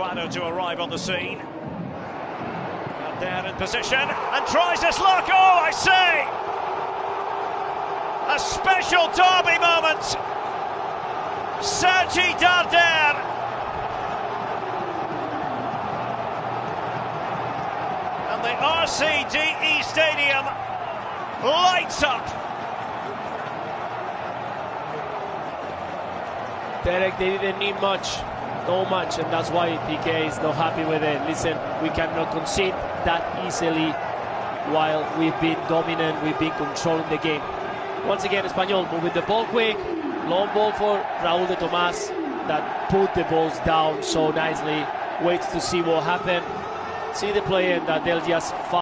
Guado to arrive on the scene. And there in position and tries his luck. Oh, I say! A special derby moment. Sergi Darder. And the RCDE Stadium lights up. Derek, they didn't need much, no much, and that's why PK is not happy with it. Listen, we cannot concede that easily while we've been dominant, we've been controlling the game. Once again, Espanyol moving the ball quick, long ball for Raúl de Tomás that put the balls down so nicely, waits to see what happens. See the play and that they'll just